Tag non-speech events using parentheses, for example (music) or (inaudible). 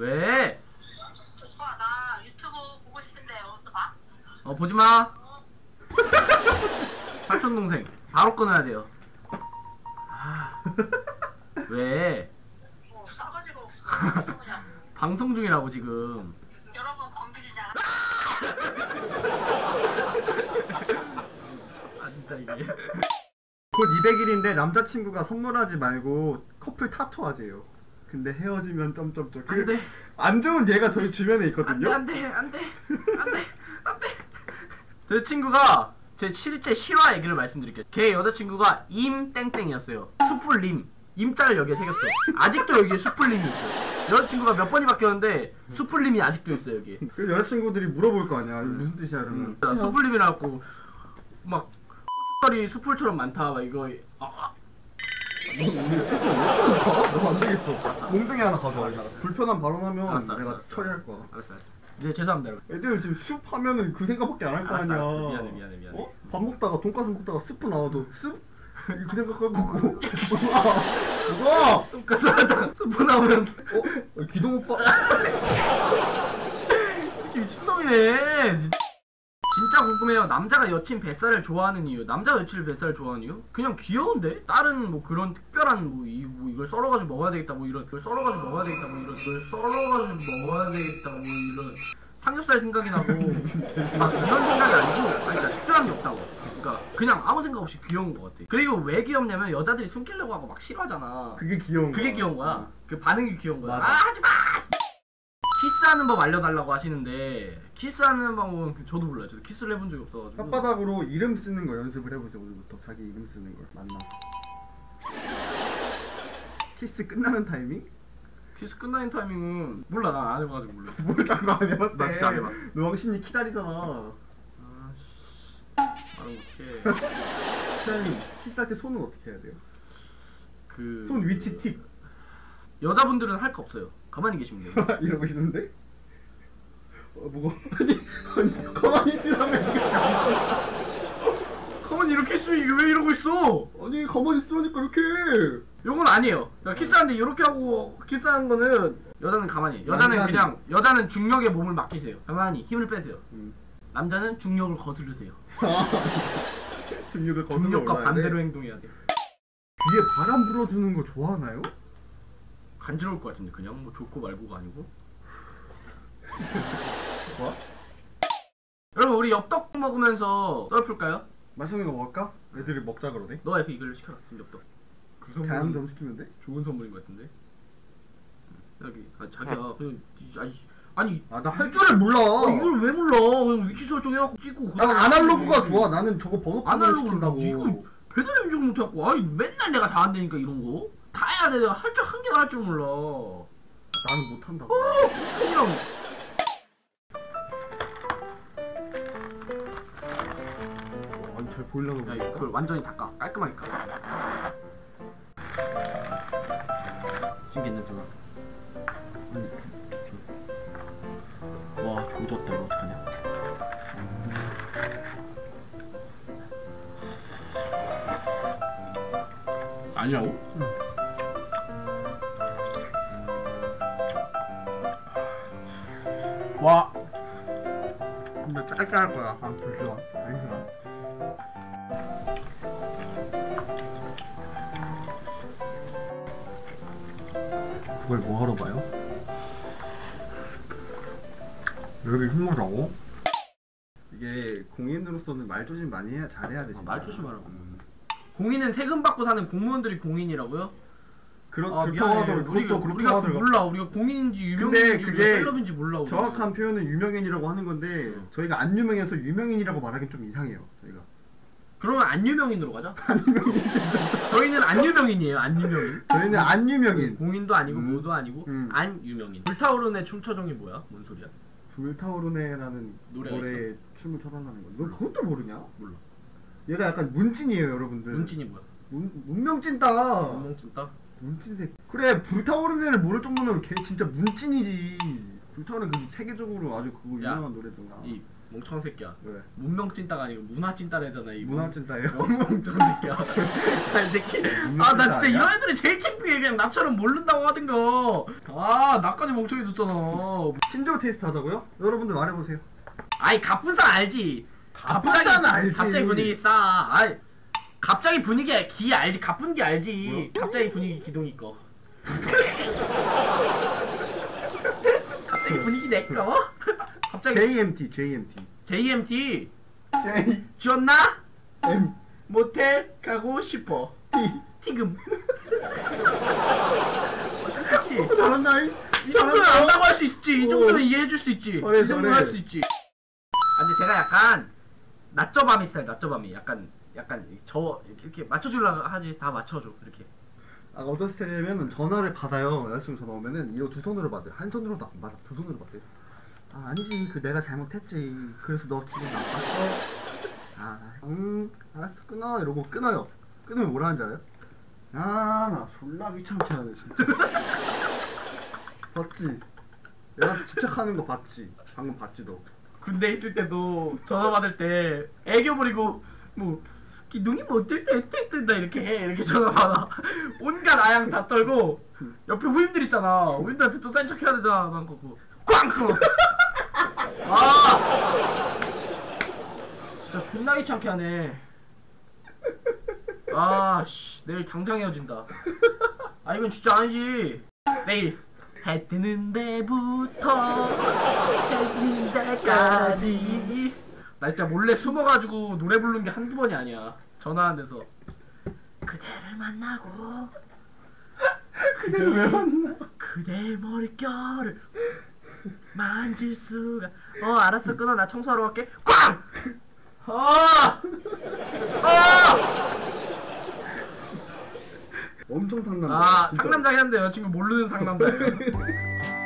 왜? 오빠 나 유튜브 보고 싶은데 어디서 봐? 어 보지 마. (laughs) 팔촌 동생 바로 끊어야 돼요. 아, 왜? 뭐 싸가지가 없어. (laughs) 방송 중이라고 지금. 여러분 건드리지 않아. (laughs) 아 진짜 이게. 곧 200일인데 남자친구가 선물하지 말고 커플 타투 하재요. 근데 헤어지면 점점점. 그안 돼. 안 좋은 얘가 저희 주변에 있거든요. 안돼 안돼 안돼 안돼. (laughs) 제 친구가 제 실제 실화 얘기를 말씀드릴게요. 걔 여자친구가 임 땡땡이었어요. 수풀림 임자를 여기에 새겼어. 아직도 여기에 수풀림이 있어요. 여자친구가 몇 번이 바뀌었는데 수풀림이 아직도 있어요 여기. 그 여자친구들이 물어볼 거 아니야. 무슨 뜻이야 그러면. 음. 수풀림이라고 막 고춧가리 수풀처럼 많다 막 이거 아, 아. 안 되겠어. 몽둥이 하나 가져와. 불편한 발언하면 알았어, 내가 알았어, 처리할 거야. 알았어 알았어. 이제 죄송합니다 여러분. 애들 지금 숲 하면은 그 생각밖에 안 할거 알았어, 아니야. 알았어. 미안해, 미안해, 미안해. 어? 밥 먹다가 돈가스 먹다가 스프 나와도 습? (laughs) 그 생각하고 그거 돈까스 하다가 스프 나오면 어? 기동 오빠 (laughs) 미친놈이네 진짜. 궁금해요 남자가 여친 뱃살을 좋아하는 이유 남자가 여친을 뱃살을 좋아하는 이유? 그냥 귀여운데? 다른 뭐 그런 특별한 뭐, 이, 뭐 이걸 썰어가지고 먹어야 되겠다 뭐 이런 이걸 썰어가지고 먹어야 되겠다 뭐 이런 이걸 썰어가지고 먹어야 되겠다 뭐 이런 삼겹살 생각이 나고 막 (laughs) 이런 생각이 아니고 아니 그러니까 특별한 게 없다고 그러니까 그냥 아무 생각 없이 귀여운 것 같아 그리고 왜 귀엽냐면 여자들이 숨기려고 하고 막 싫어하잖아 그게 귀여운 그게 거야. 귀여운 거야. 그 반응이 귀여운 거야. 맞아. 아 하지 마. 키스하는 법 알려달라고 하시는데 키스하는 방법은 그 저도 몰라요. 저도 키스를 해본 적이 없어가지고. 혓바닥으로 이름 쓰는 거 연습을 해보자 오늘부터 자기 이름 쓰는 걸 만나 키스 끝나는 타이밍? 키스 끝나는 타이밍은 몰라 난 안 해봐가지고 몰라. (laughs) 뭘 자꾸 안 해봤대 나 진짜 안 해봤어. 너 왕십리 기다리잖아 말은 어떻게? 사장님 키스할 때 손은 어떻게 해야 돼요? 그 손 위치 팁 여자분들은 할 거 없어요. 가만히 계시면 돼요. (laughs) 이러고 있는데? 어 뭐가 아니 아니 가만히 있으라며 (laughs) 가만히 이렇게 있으면 이게 왜 이러고 있어? 아니 가만히 있으라니까 이렇게 해. 요건 아니에요. 그러니까 키스하는데 이렇게 하고 키스하는 거는 여자는 가만히. 여자는 남자는- 그냥 여자는 중력에 몸을 맡기세요. 가만히 힘을 빼세요. 음. 남자는 중력을 거스르세요. (laughs) 중력을 거슬러 중력과 올라야 반대로 돼. 행동해야 돼요. 귀에 바람 불어주는 거 좋아하나요? 간지러울 것 같은데 그냥 뭐 좋고 말고가 아니고. 좋아? (laughs) 여러분 우리 엽떡 먹으면서 썰 풀까요? 맛있는 거 먹을까? 애들이 먹자 그러네. 너가 옆에 이걸 시켜라. 좀 엽떡. 그좀 시키면 돼? 좋은 선물인 것 같은데. 음, 여기 아, 자기야 그냥 이- 아니 아니 아 나 할 줄을 몰라. 어, 이걸 왜 몰라? 그냥 위치 설정 해갖고 찍고. 난 아날로그가 좋아. 나는 저거 번호 아날로그를 시킨다고. 이거 배달의 민족 못해갖고 아니 맨날 내가 다 안 되니까 이런 거. 다 해야 돼 내가 할 줄 한 개가 할줄 몰라. 나는 못한다고. 그냥 어, 아니 잘 보이려고 야 그러니까. 이거 그걸 완전히 닦아 깔끔하게 깎아. 지금 괜찮잖아. 와 조졌다 이거 어떡하냐. 아니라고? 와 근데 짧게 할 거야. 한 불시간. 아니구나. 그걸 뭐 하러 봐요? 여기 힘들다고? 이게 공인으로서는 말 조심 많이 해야 잘해야 돼. 아, 진짜. 말 조심하라고. 음. 공인은 세금 받고 사는 공무원들이 공인이라고요? 그렇 아, 그렇다고 미안해. 하더라고. 우리가, 그것도 그렇다고 우리가 하더라고. 몰라. 우리가 공인인지 유명인인지 그게 셀럽인지 몰라. 우리가. 정확한 표현은 유명인이라고 하는 건데 음. 저희가 안 유명해서 유명인이라고 말하기는 좀 이상해요. 저희가. 그러면 안 유명인으로 가자. (laughs) 저희는 안 유명인이에요. 안 유명인. 저희는 안 유명인. 공인도 아니고 음. 뭐도 아니고 음. 안 유명인. 불타오르네 춤처정이 뭐야? 뭔 소리야? 불타오르네라는 노래에 춤을 춰달라는 거. 너 그것도 모르냐? 몰라. 얘가 약간 문찐이에요, 여러분들. 문진이 뭐야? 문, 문명찐다. 문명찐다? 문찐색. 그래, 불타오르네를 모를 정도면 걔 진짜 문찐이지. 불타오르네 그 세계적으로 아주 그거 야, 유명한 노래잖아. 이 멍청한 새끼야 왜? 문명 찐따가 아니고 문화 찐따래잖아 (laughs) (laughs) 이 문화 찐따예요? 멍청한 새끼야 아이 새끼 아 나 진짜? 이런 애들이 제일 창피해 그냥 나처럼 모른다고 하든가 아 나까지 멍청이 줬잖아 신조 테스트 하자고요? 여러분들 말해보세요. 아이 가뿐산 알지 가뿐산은 알지. 갑자기 분위기 싸 아이 갑자기 분위기 기 알지? 가쁜 기 알지. 뭐야? 갑자기 분위기 기동이 거 (laughs) 갑자기 분위기 내꺼? (laughs) 갑자기 JMT, JMT. JMT J, 지웠나? M, 모텔 가고 싶어. T. 티금. (laughs) 잘한다. 이이 정도는 안다고 할 수 있지. 이 정도는 어. 이해해줄 수 있지. 이 잘해, 정도는. 할 수 있지. 아 근데 제가 약간 낮저밤이 스타일 낮저밤이. 약간 약간 저 이렇게, 맞춰주려고 하지 다 맞춰줘 이렇게 아, 어떤 스타일이냐면 전화를 받아요. 여자친구 전화 오면은 이거 두 손으로 받아요. 한 손으로도 안 받아. 두 손으로 받아요. 아, 아니지. 그 내가 잘못했지. 그래서 너 기분 나빴어. 아, 응, 알았어. 끊어. 이러고 끊어요. 끊으면 뭐라 하는지 알아요? 아, 나 졸라 귀찮게 하네, 진짜. (laughs) 봤지? 내가 집착하는 거 봤지? 방금 봤지, 너? 군대 있을 때도 전화 받을 때 애교 부리고 뭐 기둥이 못뜰 때 뜬다 이렇게 해. 이렇게 전화 받아 (laughs) 온갖 아양 다 떨고 옆에 후임들 있잖아. 후임들한테 또싼척 해야 되잖아 난 그거 꽝! 그거. (laughs) 아! 진짜 존나 귀찮게 하네. 아씨. 내일 당장 헤어진다. 아 이건 진짜 아니지. 내일 해 뜨는 데부터 해 지는 데까지 나 진짜 몰래 숨어가지고 노래 부르는 게 한두 번이 아니야 전화한 데서 그대를 만나고 그게 왜 왔나? 그대의 머릿결을 만질 수가 어 알았어 끊어 나 청소하러 갈게 꽝! 아! 아! 엄청 상남자. 아 진짜. 상남자긴 한데 여자친구 모르는 상남자예요 (laughs)